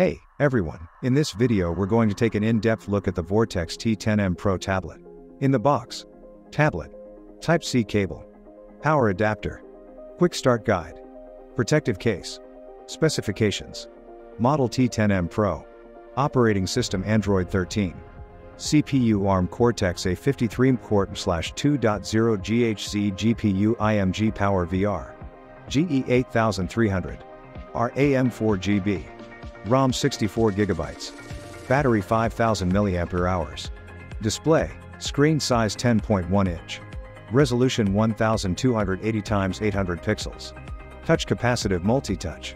Hey, everyone, in this video we're going to take an in-depth look at the Vortex T10M Pro tablet. In the box. Tablet. Type-C cable. Power adapter. Quick start guide. Protective case. Specifications. Model T10M Pro. Operating system Android 13. CPU ARM Cortex A53 Core slash 2.0 GHz GPU IMG Power VR. GE8300. RAM4GB. ROM 64GB. Battery 5000 mAh. Display, screen size 10.1 inch. Resolution 1280 x 800 pixels. Touch capacitive multi-touch.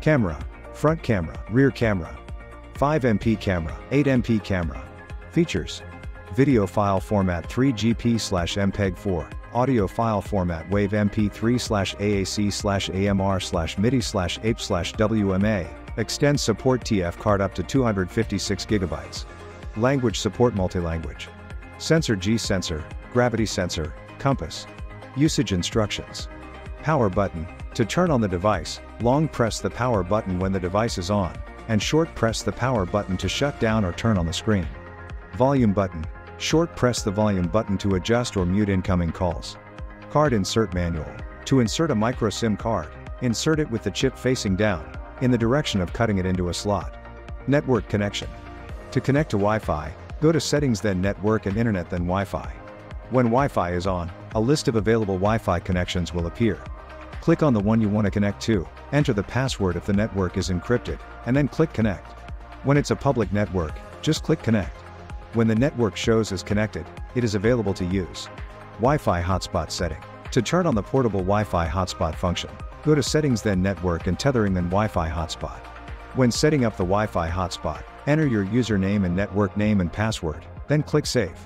Camera, front camera, rear camera. 5MP camera, 8MP camera. Features. Video file format 3GP slash MPEG 4, audio file format WAV MP3 slash AAC slash AMR slash MIDI slash APE slash WMA, Extends support TF card up to 256 GB. Language support multi-language. Sensor G sensor, gravity sensor, compass. Usage instructions. Power button. To turn on the device, long press the power button when the device is on, and short press the power button to shut down or turn on the screen. Volume button. Short press the volume button to adjust or mute incoming calls. Card insert manual. To insert a micro SIM card, insert it with the chip facing down, in the direction of cutting it into a slot. Network connection. To connect to Wi-Fi, go to Settings then Network and Internet then Wi-Fi. When Wi-Fi is on, a list of available Wi-Fi connections will appear. Click on the one you want to connect to, enter the password if the network is encrypted, and then click Connect. When it's a public network, just click Connect. When the network shows as connected, it is available to use. Wi-Fi hotspot setting. To turn on the portable Wi-Fi hotspot function, Go to Settings then Network and Tethering then Wi-Fi hotspot. When setting up the Wi-Fi hotspot, enter your username and network name and password, then click Save.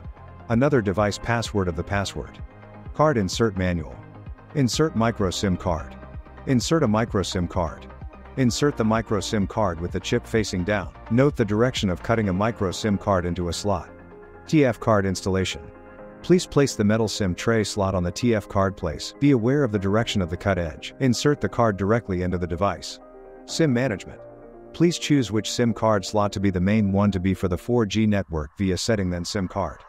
Another device password of the password. Card Insert Manual. Insert micro SIM card. Insert a micro SIM card. Insert the micro SIM card with the chip facing down. Note the direction of cutting a micro SIM card into a slot. TF card installation. Please place the metal SIM tray slot on the TF card place. Be aware of the direction of the cut edge. Insert the card directly into the device. SIM management. Please choose which SIM card slot to be the main one to be for the 4G network via setting then SIM card.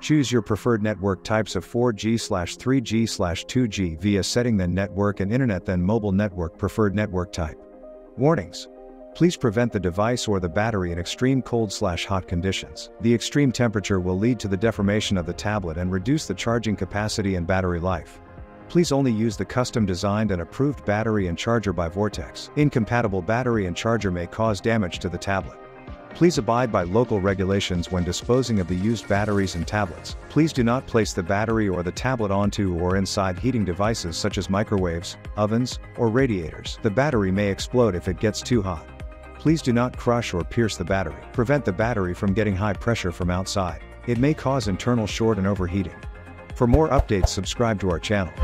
Choose your preferred network types of 4G slash 3G slash 2G via setting then network and internet then mobile network preferred network type. Warnings. Please prevent the device or the battery in extreme cold slash hot conditions. The extreme temperature will lead to the deformation of the tablet and reduce the charging capacity and battery life. Please only use the custom designed and approved battery and charger by Vortex. Incompatible battery and charger may cause damage to the tablet. Please abide by local regulations when disposing of the used batteries and tablets. Please do not place the battery or the tablet onto or inside heating devices such as microwaves, ovens, or radiators. The battery may explode if it gets too hot. Please do not crush or pierce the battery. Prevent the battery from getting high pressure from outside. It may cause internal short and overheating. For more updates subscribe to our channel.